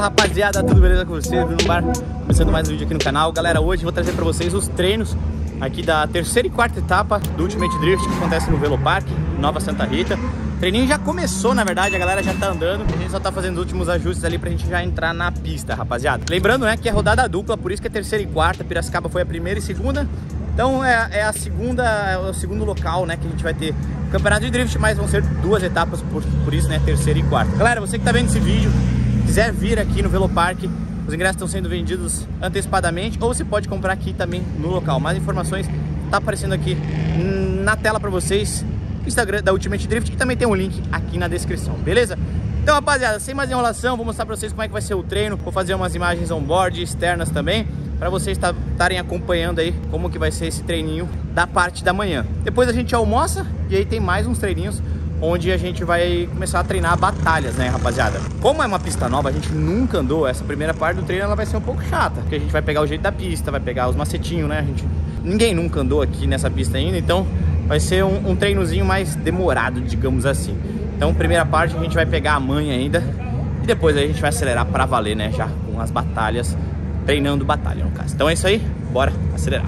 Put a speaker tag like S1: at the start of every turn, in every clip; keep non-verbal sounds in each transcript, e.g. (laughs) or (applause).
S1: Fala rapaziada, tudo beleza com vocês? Bruno Bar, começando mais um vídeo aqui no canal. Galera, hoje vou trazer pra vocês os treinos aqui da terceira e quarta etapa do Ultimate Drift Que acontece no Velopark, Nova Santa Rita. O Treininho já começou, na verdade, a galera já tá andando A gente só tá fazendo os últimos ajustes ali pra gente já entrar na pista, rapaziada. Lembrando, né, que é rodada dupla, por isso que é terceira e quarta Piracicaba foi a primeira e segunda. Então é, é, a segunda, é o segundo local, né, que a gente vai ter campeonato de drift, mas vão ser duas etapas, por, por isso, né, terceira e quarta. Galera, você que tá vendo esse vídeo, quiser vir aqui no Velopark, os ingressos estão sendo vendidos antecipadamente ou você pode comprar aqui também no local. Mais informações tá aparecendo aqui na tela para vocês, Instagram da Ultimate Drift, que também tem um link aqui na descrição, beleza? Então, rapaziada, sem mais enrolação, vou mostrar para vocês como é que vai ser o treino. Vou fazer umas imagens on-board, externas também para vocês estarem acompanhando aí como que vai ser esse treininho da parte da manhã. Depois a gente almoça e aí tem mais uns treininhos onde a gente vai começar a treinar batalhas, né, rapaziada? Como é uma pista nova, a gente nunca andou, essa primeira parte do treino ela vai ser um pouco chata, porque a gente vai pegar o jeito da pista, vai pegar os macetinhos, né? A gente ninguém nunca andou aqui nessa pista ainda, então vai ser um, um treinozinho mais demorado, digamos assim. Então, primeira parte a gente vai pegar a manha ainda e depois a gente vai acelerar para valer, né, já com as batalhas treinando batalha, no caso. Então é isso aí, bora acelerar.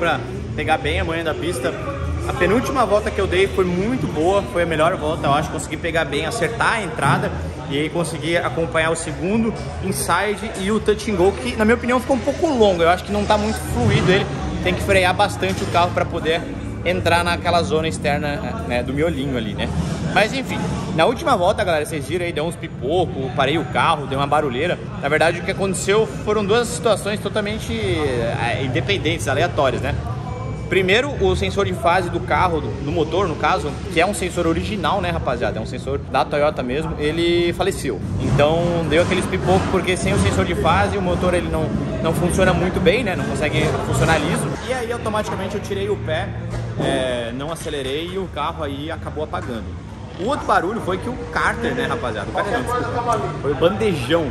S1: Pra pegar bem a manhã da pista. A penúltima volta que eu dei foi muito boa, foi a melhor volta, eu acho, consegui pegar bem, acertar a entrada e aí consegui acompanhar o segundo inside e o touch and go, que na minha opinião ficou um pouco longo, eu acho que não tá muito fluido ele, tem que frear bastante o carro para poder entrar naquela zona externa né, do miolinho ali, né? Mas enfim, na última volta, galera, vocês viram aí, deu uns pipocos, parei o carro, deu uma barulheira. Na verdade, o que aconteceu foram duas situações totalmente é, independentes, aleatórias, né? Primeiro, o sensor de fase do carro, do motor no caso, que é um sensor original, né, rapaziada? É um sensor da Toyota mesmo, ele faleceu. Então, deu aqueles pipocos, porque sem o sensor de fase, o motor ele não, não funciona muito bem, né? Não consegue funcionar liso. E aí, automaticamente, eu tirei o pé, é, não acelerei e o carro aí acabou apagando. O outro barulho foi que o Carter, né, rapaziada? O Carter não. Foi o bandejão.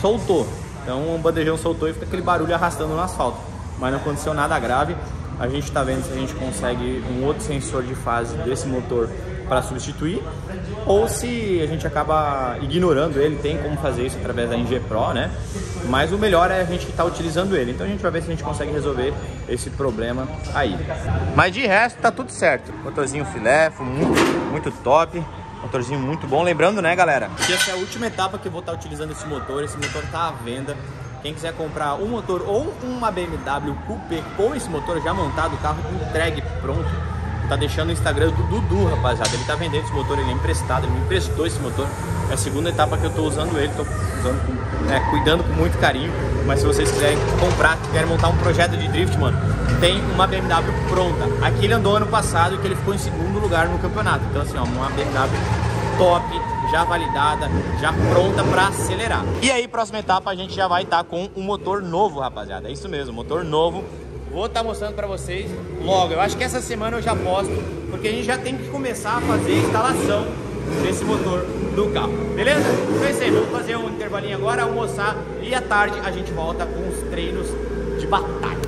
S1: Soltou. Então o bandejão soltou e fica aquele barulho arrastando no asfalto. Mas não aconteceu nada grave. A gente está vendo se a gente consegue um outro sensor de fase desse motor para substituir ou se a gente acaba ignorando ele, tem como fazer isso através da NG Pro, né? Mas o melhor é a gente que está utilizando ele. Então a gente vai ver se a gente consegue resolver esse problema aí. Mas de resto tá tudo certo. Motorzinho filé, muito, muito top. Motorzinho muito bom. Lembrando, né, galera, que essa é a última etapa que eu vou estar utilizando esse motor. Esse motor tá à venda. Quem quiser comprar um motor ou uma BMW Coupé com esse motor já montado, o carro entregue pronto, tá deixando o Instagram do Dudu, rapaziada. Ele tá vendendo esse motor, ele é emprestado, ele me emprestou esse motor. É a segunda etapa que eu tô usando ele, tô usando né, cuidando com muito carinho. Mas se vocês quiserem comprar, quiserem montar um projeto de drift, mano, tem uma BMW pronta. Aqui ele andou ano passado e que ele ficou em segundo lugar no campeonato. Então assim, ó, uma BMW top, já validada, já pronta para acelerar. E aí, próxima etapa, a gente já vai estar tá com um motor novo, rapaziada. É isso mesmo, motor novo. Vou estar tá mostrando para vocês logo. Eu acho que essa semana eu já posto, porque a gente já tem que começar a fazer a instalação desse motor do carro. Beleza? Então é isso aí, vamos fazer um intervalinho agora, almoçar e à tarde a gente volta com os treinos de batalha.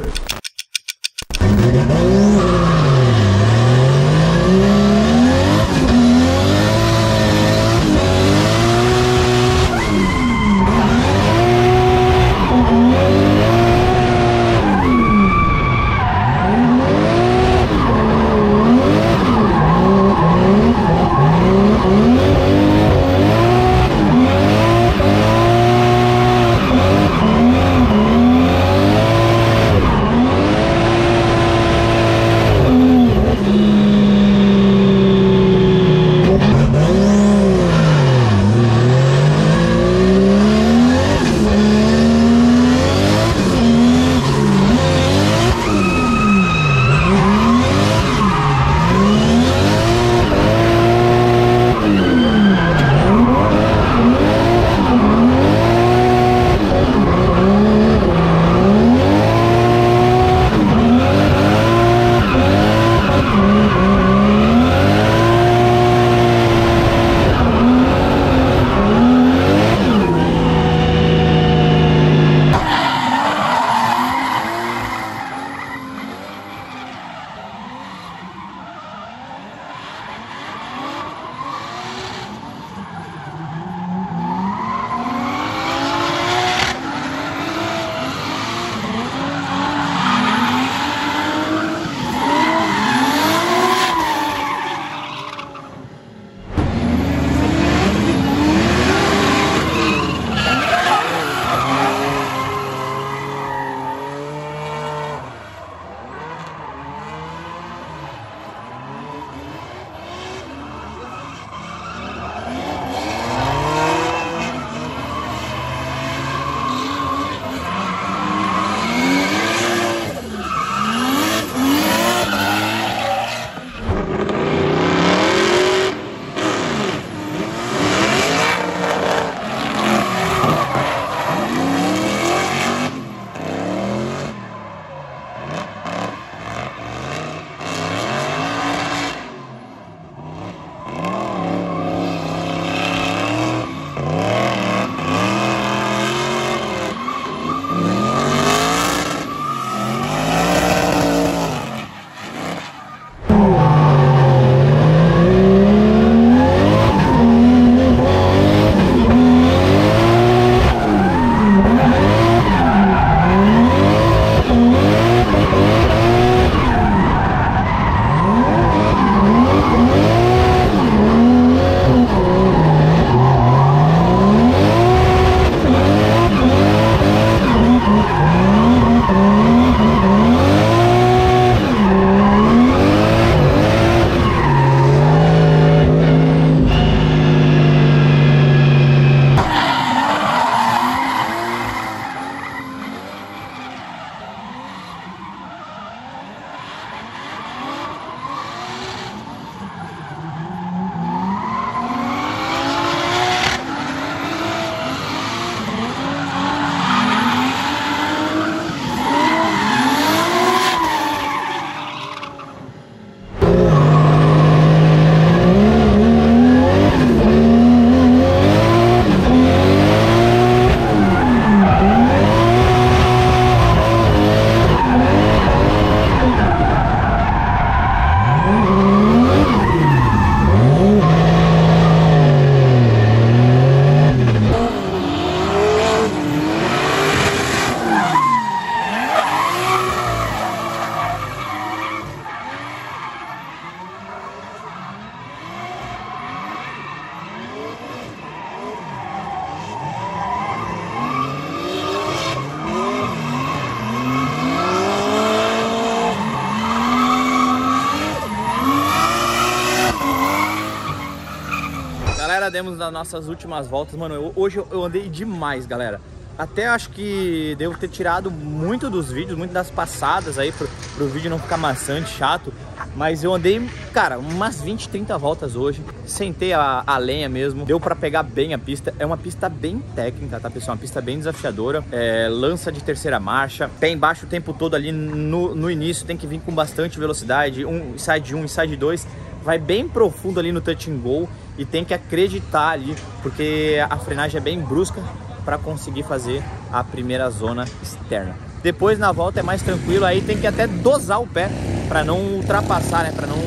S1: Galera, demos as nossas últimas voltas. Mano, eu, hoje eu, andei demais, galera. Até acho que devo ter tirado muito dos vídeos, muito das passadas aí, pro, pro vídeo não ficar maçante, chato. Mas eu andei, cara, umas 20, 30 voltas hoje. Sentei a, a lenha mesmo. Deu pra pegar bem a pista. É uma pista bem técnica, tá, pessoal? Uma pista bem desafiadora. É, lança de terceira marcha. Pé embaixo o tempo todo ali no, no início. Tem que vir com bastante velocidade. Um, side 1 um, side 2. Vai bem profundo ali no touch and go. E tem que acreditar ali, porque a frenagem é bem brusca para conseguir fazer a primeira zona externa. Depois na volta é mais tranquilo, aí tem que até dosar o pé para não ultrapassar, né, para não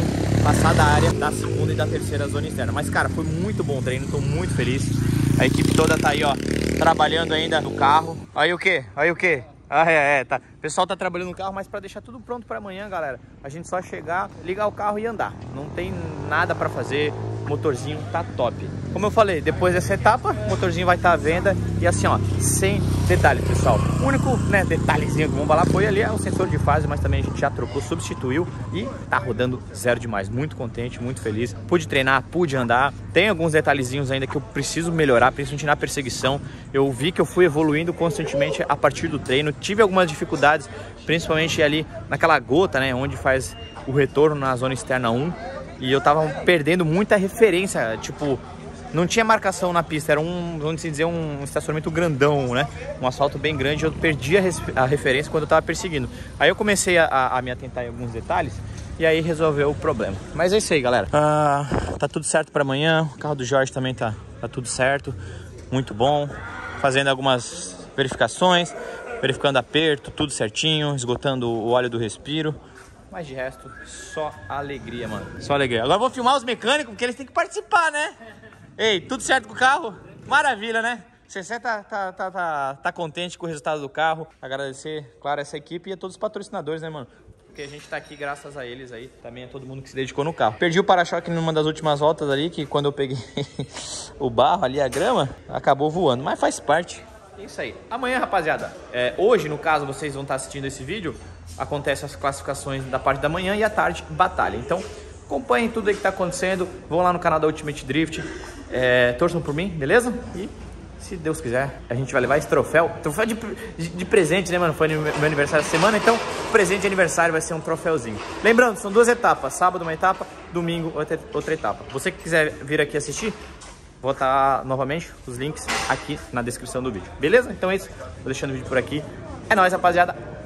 S1: passar da área da segunda e da terceira zona externa. Mas cara, foi muito bom o treino, tô muito feliz. A equipe toda tá aí, ó, trabalhando ainda no carro. Aí o que? Aí o que? Ah, é, é, tá. O pessoal tá trabalhando no carro, mas para deixar tudo pronto para amanhã, galera, a gente só chegar, ligar o carro e andar. Não tem nada para fazer, motorzinho tá top. Como eu falei, depois dessa etapa, o motorzinho vai estar tá à venda e assim, ó, sem detalhe, pessoal. O único, né, detalhezinho que vamos falar foi ali é o sensor de fase, mas também a gente já trocou, substituiu e tá rodando zero demais. Muito contente, muito feliz. Pude treinar, pude andar. Tem alguns detalhezinhos ainda que eu preciso melhorar, principalmente na perseguição. Eu vi que eu fui evoluindo constantemente a partir do treino. Tive algumas dificuldades, principalmente ali naquela gota, né, onde faz o retorno na zona externa 1 e eu tava perdendo muita referência, tipo, não tinha marcação na pista, era um, vamos dizer, um estacionamento grandão, né? Um asfalto bem grande, eu perdi a, referência quando eu tava perseguindo. Aí eu comecei a, a, me atentar em alguns detalhes e aí resolveu o problema. Mas é isso aí, galera. Ah, tá tudo certo para amanhã, o carro do Jorge também tá, tá tudo certo, muito bom. Fazendo algumas verificações, verificando aperto, tudo certinho, esgotando o óleo do respiro. Mas de resto, só alegria, mano. Só alegria. Agora eu vou filmar os mecânicos, porque eles têm que participar, né? Ei, tudo certo com o carro? Maravilha, né? Você tá, tá, tá, tá, tá contente com o resultado do carro. Agradecer, claro, essa equipe e a todos os patrocinadores, né, mano? Porque a gente tá aqui graças a eles aí, também a todo mundo que se dedicou no carro. Perdi o para-choque numa das últimas voltas ali, que quando eu peguei (laughs) o barro ali, a grama, acabou voando. Mas faz parte. É isso aí. Amanhã, rapaziada, é, hoje, no caso, vocês vão estar assistindo esse vídeo, acontecem as classificações da parte da manhã e à tarde, batalha. Então, acompanhem tudo aí que está acontecendo, vão lá no canal da Ultimate Drift, é, torçam por mim, beleza? E se Deus quiser, a gente vai levar esse troféu. Troféu de, de, de presente, né, mano? Foi meu aniversário essa semana, então presente de aniversário vai ser um troféuzinho. Lembrando, são duas etapas. Sábado uma etapa, domingo outra, outra etapa. Você que quiser vir aqui assistir, Vou botar novamente os links aqui na descrição do vídeo. Beleza? Então é isso. Vou deixando o vídeo por aqui. É nóis, rapaziada.